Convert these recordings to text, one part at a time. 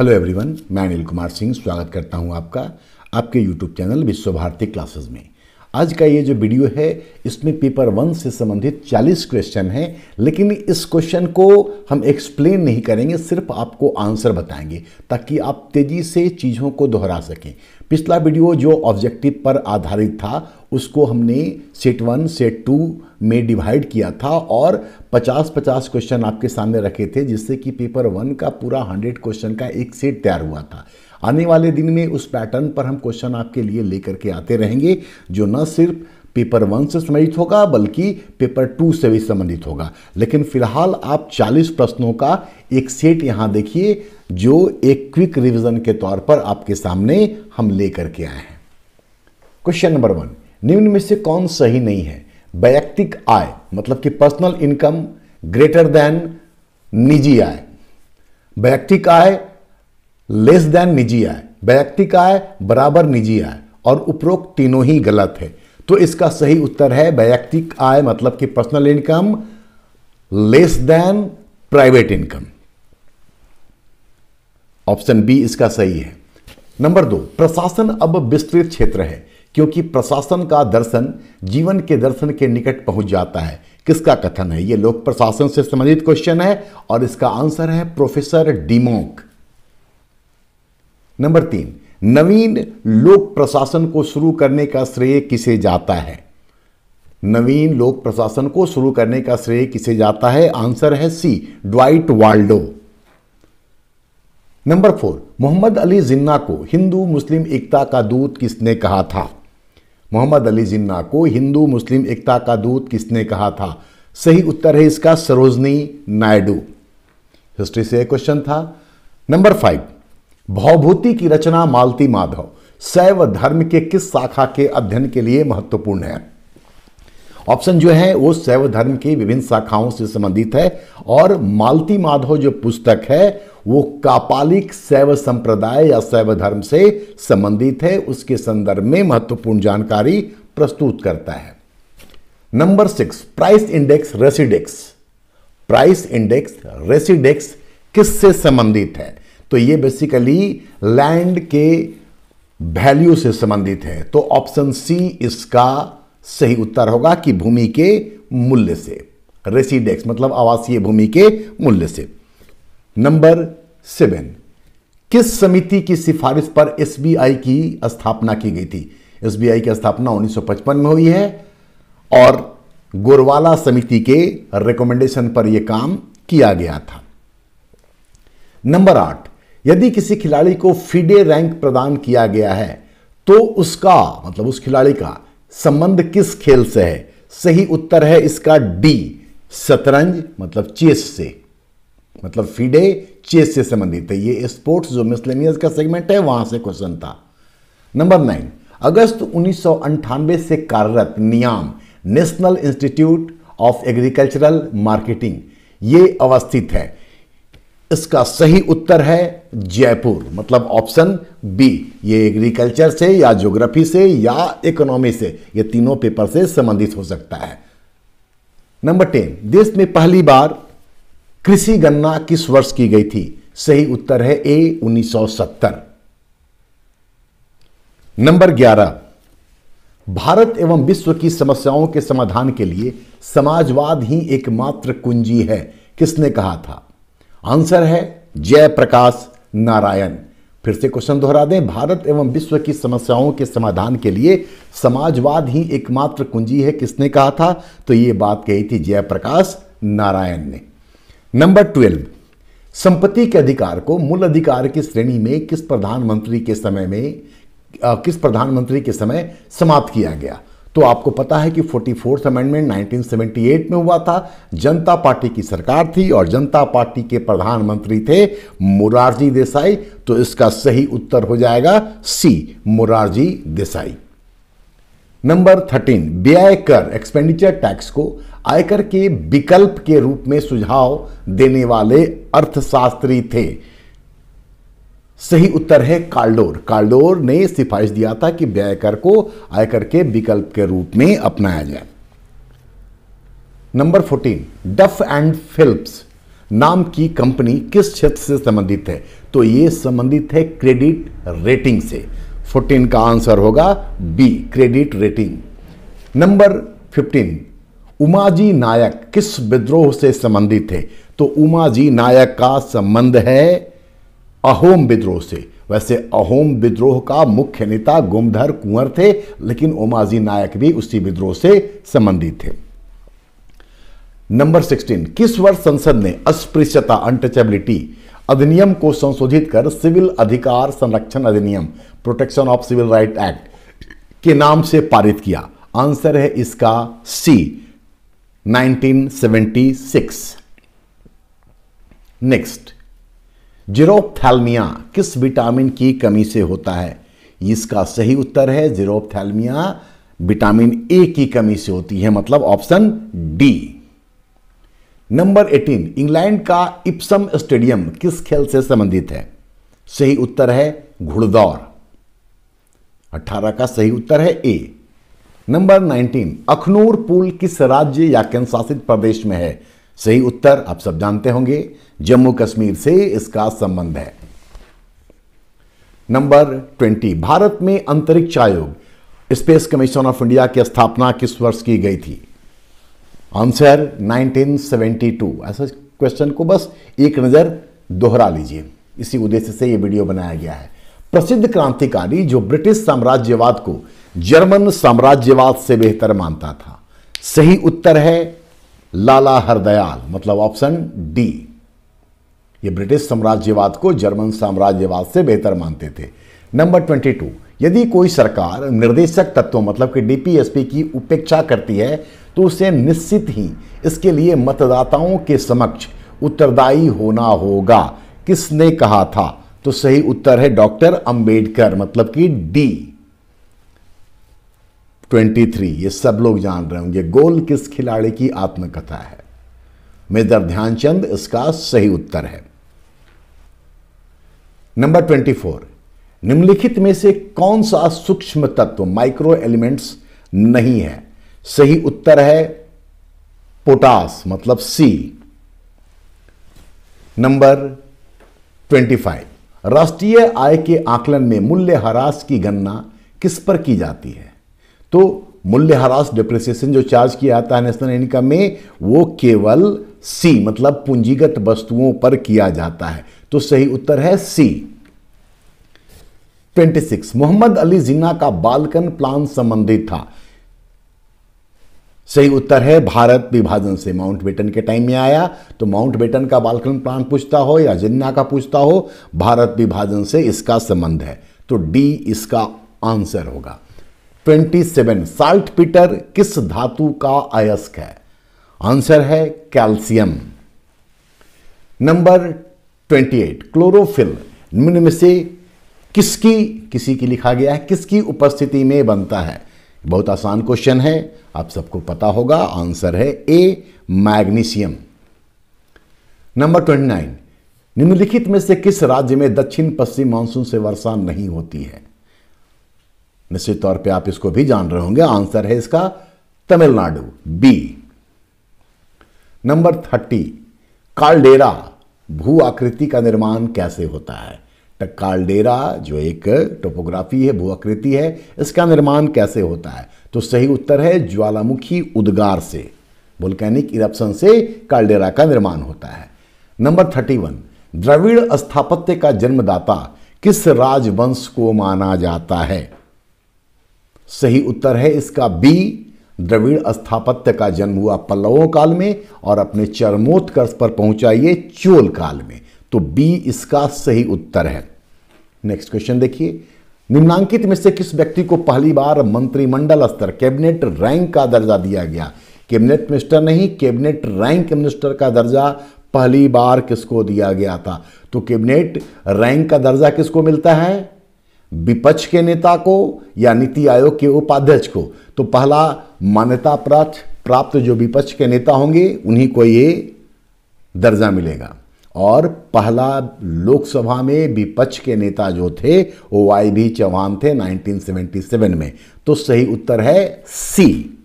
Hello everyone मैं अनिल कुमार सिंह, स्वागत करता हूँ आपका आपके यूट्यूब चैनल विश्व भारती क्लासेस में। आज का ये जो वीडियो है, इसमें पेपर वन से संबंधित 40 क्वेश्चन हैं, लेकिन इस क्वेश्चन को हम एक्सप्लेन नहीं करेंगे, सिर्फ़ आपको आंसर बताएँगे, ताकि आप तेज़ी से चीज़ों को दोहरा सकें। पिछला वीडियो जो ऑब्जेक्टिव पर आधारित था, उसको हमने सेट वन सेट टू में डिवाइड किया था, और 50-50 क्वेश्चन आपके सामने रखे थे, जिससे कि पेपर वन का पूरा 100 क्वेश्चन का एक सेट तैयार हुआ था। आने वाले दिन में उस पैटर्न पर हम क्वेश्चन आपके लिए लेकर के आते रहेंगे, जो न सिर्फ़ पेपर वन से संबंधित होगा, बल्कि पेपर टू से भी संबंधित होगा। लेकिन फ़िलहाल आप 40 प्रश्नों का एक सेट यहाँ देखिए, जो एक क्विक रिवीजन के तौर पर आपके सामने हम लेकर के आए हैं। क्वेश्चन नंबर वन निम्न में से कौन सही नहीं है? वैयक्तिक आय मतलब कि पर्सनल इनकम ग्रेटर देन निजी आय। वैयक्तिक आय लेस देन निजी आय। वैयक्तिक आय बराबर निजी आय। और उपरोक्त तीनों ही गलत है। तो इसका सही उत्तर है वैयक्तिक आय मतलब कि personal income less than private income option B इसका सही है। नंबर दो, प्रशासन अब विस्तृत क्षेत्र है, क्योंकि प्रशासन का दर्शन, जीवन के दर्शन के निकट पहुँच जाता है। किसका कथन है? यह लोक प्रशासन से संबंधित क्वेश्चन है और इसका आंसर है प्रोफेसर डिमोक नंबर तीन, नवीन लोक प्रशासन को शुरू करने का श्रेय किसे जाता है? नवीन लोक प्रशासन को शुरू करने का श्रेय किसे जाता है? आंसर है C, Dwight Waldo. Number four, Mohammad Ali Jinnah को हिंदू मुस्लिम एकता का दूत किसने कहा था? मोहम्मद अली जिन्ना को हिंदू मुस्लिम एकता का दूत किसने कहा था? सही उत्तर है इसका सरोजनी नायडू। हिस्ट्री से क्वेश्चन था। नंबर फाइव भवभूति की रचना मालती माधव, शैव धर्म के किस शाखा के अध्ययन के लिए महत्वपूर्ण है? ऑप्शन जो है, वो शैव धर्म की विभिन्न शाखाओं से संबंधित है और मालती माधव जो पुस्तक है, वो कापालिक शैव संप्रदाय या शैव धर्म से संबंधित है। उसके संदर्भ में महत्वपूर्ण जानकारी प्रस्तुत करता है। Number six, price index residex. Price index residex किससे संबंधित है? तो ये बेसिकली लैंड के वैल्यू से संबंधित है। तो ऑप्शन सी इसका सही उत्तर होगा कि भूमि के मूल्य से। रेसिडेक्स मतलब आवासीय भूमि के मूल्य से। नंबर सेवन किस समिति की सिफारिश पर एसबीआई की स्थापना की गई थी? एसबीआई की स्थापना 1955 में हुई है और गोरवाला समिति के रिकमेंडेशन पर यह काम किया गया था। नंबर आठ यदि किसी खिलाड़ी को फिडे रैंक प्रदान किया गया है तो उसका मतलब उस खिलाड़ी का संबंध किस खेल से है? सही उत्तर है इसका डी शतरंज मतलब चेस से। मतलब फिडे चेस से संबंधित है। ये स्पोर्ट्स जो मिसलेनियस का सेगमेंट है, वहाँ से क्वेश्चन था। नंबर नाइन, अगस्त उन्नीस से कार्यरत NIAM, National Institute of Agricultural Marketing, ये अवस्थित है। इसका सही उत्तर है जयपुर। मतलब ऑप्शन बी ये एग्रीकल्चर से या ज्योग्राफी से या इकोनॉमी से, ये तीनों पेपर से संबंधित हो सकता है। नंबर टेन देश में पहली बार कृषि गणना किस वर्ष की गई थी? सही उत्तर है ए 1970 नंबर 11 भारत एवं विश्व की समस्याओं के समाधान के लिए समाजवाद ही एकमात्र कुंजी है। किसने कहा था? आंसर है जयप्रकाश नारायण। फिर से क्वेश्चन दोहरा दें। भारत एवं विश्व की समस्याओं के समाधान के लिए समाजवाद ही एकमात्र कुंजी है, किसने कहा था? तो ये बात कही थी जयप्रकाश नारायण ने। Number twelve. संपत्ति के अधिकार को मूल अधिकार की श्रेणी में किस प्रधानमंत्री के समय में किस प्रधानमंत्री के समय समाप्त किया गया? तो आपको पता है कि फोर्टी फोर्थ अमेंडमेंट 1978 में हुआ था। जनता पार्टी की सरकार थी और जनता पार्टी के प्रधानमंत्री थे मुरारजी देसाई। तो इसका सही उत्तर हो जाएगा C, Morarji Desai. Number thirteen, व्यय कर एक्सपेंडिचर टैक्स को आयकर के विकल्प के रूप में सुझाव देने वाले अर्थशास्त्री थे। सही उत्तर है कार्डोर कार्डोर ने सिफारिश दिया था कि व्यय कर को आयकर के विकल्प के रूप में अपनाया जाए। Number fourteen, Duff and Phelps नाम की कंपनी किस क्षेत्र से संबंधित है? तो ये संबंधित है क्रेडिट रेटिंग से। 14 का आंसर होगा B, credit rating. Number 15 Umaji Naik किस विद्रोह से संबंधित है? तो उमाजी नायक का संबंध है अहोम विद्रोह से। वैसे अहोम विद्रोह का मुख्य नेता गुमधर कुंवर थे, लेकिन ओमाजी नायक भी उसी विद्रोह से संबंधित थे। नंबर 16 किस वर्ष संसद ने अस्पृश्यता अनटचेबिलिटी अधिनियम को संशोधित कर सिविल अधिकार संरक्षण अधिनियम protection of civil right act के नाम से पारित किया? आंसर है इसका सी 1976 नेक्स्ट जीरोपथैल्मिया किस विटामिन की कमी से होता है? इसका सही उत्तर है जीरोपथैल्मिया विटामिन ए की कमी से होती है मतलब ऑप्शन डी नंबर 18 इंग्लैंड का इप्सम स्टेडियम किस खेल से संबंधित है? सही उत्तर है घुड़दौड़। 18 का सही उत्तर है ए नंबर 19 अखनूर पुल किस राज्य या केंद्र शासित प्रदेश में है? सही उत्तर आप सब जानते होंगे, जम्मू कश्मीर से इसका संबंध है। नंबर 20 भारत में अंतरिक्ष आयोग, स्पेस कमीशन ऑफ़ इंडिया की स्थापना किस वर्ष की गई थी? आंसर 1972 ऐसा क्वेश्चन को बस एक नज़र दोहरा लीजिए। इसी उद्देश्य से यह वीडियो बनाया गया है। प्रसिद्ध क्रांतिकारी जो ब्रिटिश साम्राज्यवाद को जर्मन साम्राज्यवाद से बेहतर मानता था। सही उत्तर है लाला हरदयाल मतलब ऑप्शन डी। ये ब्रिटिश साम्राज्यवाद को जर्मन साम्राज्यवाद से बेहतर मानते थे। नंबर 22 यदि कोई सरकार निर्देशक तत्वों मतलब कि डीपीएसपी की उपेक्षा करती है तो उसे निश्चित ही इसके लिए मतदाताओं के समक्ष उत्तरदायी होना होगा। किसने कहा था? तो सही उत्तर है डॉक्टर अंबेडकर मतलब कि डी। 23 ये सब लोग जान रहे होंगे, गोल किस खिलाड़ी की आत्मकथा है? मेजर ध्यानचंद, इसका सही उत्तर है। नंबर 24 निम्नलिखित में से कौन सा सूक्ष्म तत्व, माइक्रो एलिमेंट्स नहीं है? सही उत्तर है पोटास मतलब सी नंबर 25 राष्ट्रीय आय के आकलन में मूल्य ह्रास की गणना किस पर की जाती है? तो मूल्य ह्रास डिप्रिसिएशन जो चार्ज किया जाता है नेशनल इनकम में, वो केवल सी मतलब पूंजीगत वस्तुओं पर किया जाता है। तो सही उत्तर है सी 26 मोहम्मद अली जिन्ना का बालकन प्लान संबंधित था। सही उत्तर है, भारत विभाजन से माउंट बेटन के टाइम में आया। तो माउंट बेटन का बालकन प्लान पूछता हो या जिन्ना का पूछता हो, भारत विभाजन से इसका संबंध है। तो डी इसका आंसर होगा। 27 साल्ट पीटर किस धातु का अयस्क है? आंसर है कैल्शियम। नंबर 28 क्लोरोफिल, निम्न में से किसकी, किसी की लिखा गया है, किसकी उपस्थिति में बनता है? बहुत आसान क्वेश्चन है, आप सबको पता होगा, आंसर है ए, मैग्नीशियम। नंबर 29 निम्नलिखित में से किस राज्य में दक्षिण पश्चिम मानसून से वर्षा नहीं होती है? निश्चित तौर पे आप इसको भी जान रहे होंगे। आंसर है इसका Tamil Nadu B number thirty caldera भू आकृति का निर्माण कैसे होता है? तो कालडेरा जो एक टोपोग्राफी है, भू आकृति है, इसका निर्माण कैसे होता है? तो सही उत्तर है ज्वालामुखी उद्गार से वोल्केनिक इरप्शन से कालडेरा का निर्माण होता है। नंबर थर्टी वन द्रविड़ स्थापत्य का जन्मदाता किस राजवंश को माना जाता है? सही उत्तर है इसका बी, द्रविड़ स्थापत्य का जन्म हुआ पल्लवों काल में और अपने चरमोत्कर्ष पर पहुँचा ये चोल काल में। तो बी इसका सही उत्तर है। नेक्स्ट क्वेश्चन देखिए। निम्नांकित में से किस व्यक्ति को पहली बार मंत्रिमंडल स्तर, कैबिनेट रैंक का दर्जा दिया गया? कैबिनेट मिनिस्टर नहीं, कैबिनेट रैंक मिनिस्टर का दर्जा पहली बार किसको दिया गया था? तो कैबिनेट रैंक का दर्जा किसको मिलता है? विपक्ष के नेता को या नीति आयोग के उपाध्यक्ष को। तो पहला मान्यता प्राप्त प्राप्त जो विपक्ष के नेता होंगे, उन्हीं को ये दर्जा मिलेगा। और पहला लोकसभा में विपक्ष के नेता जो थे, वो वाई भी चौहान थे 1977 में। तो सही उत्तर है सी।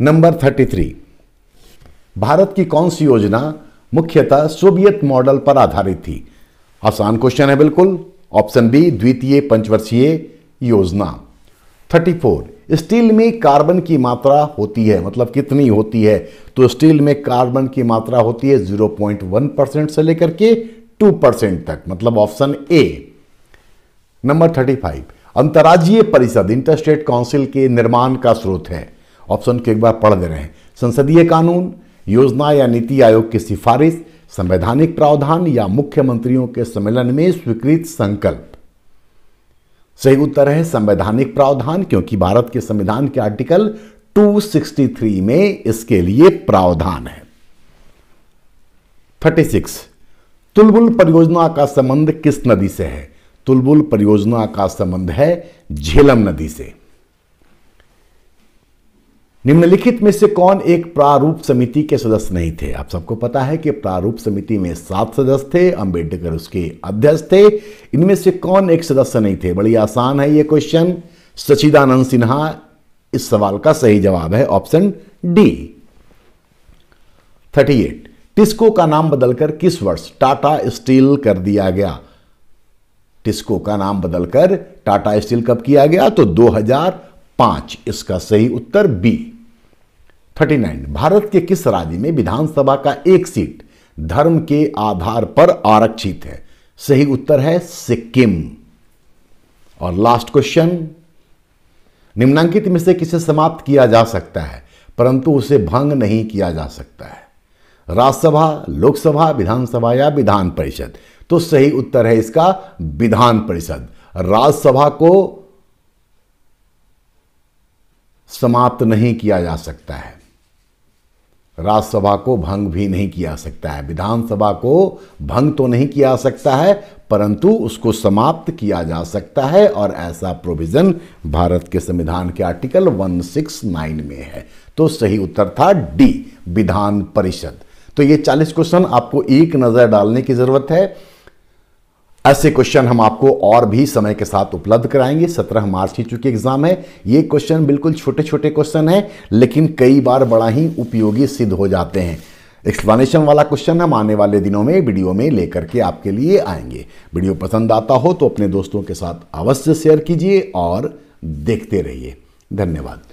नंबर 33 भारत की कौन सी योजना मुख्यतः सोवियत मॉडल पर आधारित थी? आसान क्वेश्चन है, बिल्कुल। ऑप्शन बी, द्वितीय पंचवर्षीय योजना। 34 स्टील में कार्बन की मात्रा होती है मतलब कितनी होती है? तो स्टील में कार्बन की मात्रा होती है 0.1 परसेंट से लेकर के 2 परसेंट तक मतलब ऑप्शन ए। नंबर 35 अंतर्राज्यीय परिषद, इंटरस्टेट काउंसिल के निर्माण का स्रोत है। ऑप्शन को एक बार पढ़ दे रहे हैं। संसदीय कानून, योजना या नीति आयोग की सिफारिश संवैधानिक प्रावधान या मुख्यमंत्रियों के सम्मेलन में स्वीकृत संकल्प। सही उत्तर है संवैधानिक प्रावधान, क्योंकि भारत के संविधान के आर्टिकल 263 में इसके लिए प्रावधान है। 36 तुलबुल परियोजना का संबंध किस नदी से है? तुलबुल परियोजना का संबंध है झेलम नदी से। निम्नलिखित में से कौन एक प्रारूप समिति के सदस्य नहीं थे? आप सबको पता है कि प्रारूप समिति में सात सदस्य थे, अंबेडकर उसके अध्यक्ष थे। इनमें से कौन एक सदस्य नहीं थे? बड़ी आसान है यह क्वेश्चन सचिदानंद सिन्हा, इस सवाल का सही जवाब है ऑप्शन डी। 38 टिस्को का नाम बदलकर किस वर्ष टाटा स्टील कर दिया गया? टिस्को का नाम बदलकर टाटा स्टील कब किया गया? तो 2005 इसका सही उत्तर बी। 39 भारत के किस राज्य में विधानसभा का एक सीट धर्म के आधार पर आरक्षित है? सही उत्तर है सिक्किम। और लास्ट क्वेश्चन निम्नांकित में से किसे समाप्त किया जा सकता है? परंतु उसे भंग नहीं किया जा सकता है। राज्यसभा, लोकसभा, विधानसभा या विधान परिषद? तो सही उत्तर है इसका विधान परिषद। राज्यसभा को समाप्त नहीं किया जा सकता है। राज्यसभा को भंग भी नहीं किया सकता है। विधानसभा को भंग तो नहीं किया सकता है, परंतु उसको समाप्त किया जा सकता है और ऐसा प्रोविज़न भारत के संविधान के आर्टिकल 169 में है। तो सही उत्तर था डी विधान परिषद। तो ये 40 क्वेश्चन आपको एक नज़र डालने की ज़रूरत है। ऐसे क्वेश्चन हम आपको और भी समय के साथ उपलब्ध कराएँगे। सत्रह मार्च की चूँकि एग्ज़ाम है, ये क्वेश्चन बिल्कुल छोटे छोटे क्वेश्चन है, लेकिन कई बार बड़ा ही उपयोगी सिद्ध हो जाते हैं। एक्सप्लेनेशन वाला क्वेश्चन हम आने वाले दिनों में वीडियो में लेकर के आपके लिए आएँगे। वीडियो पसंद आता हो तो अपने दोस्तों के साथ अवश्य शेयर कीजिए और देखते रहिए। धन्यवाद।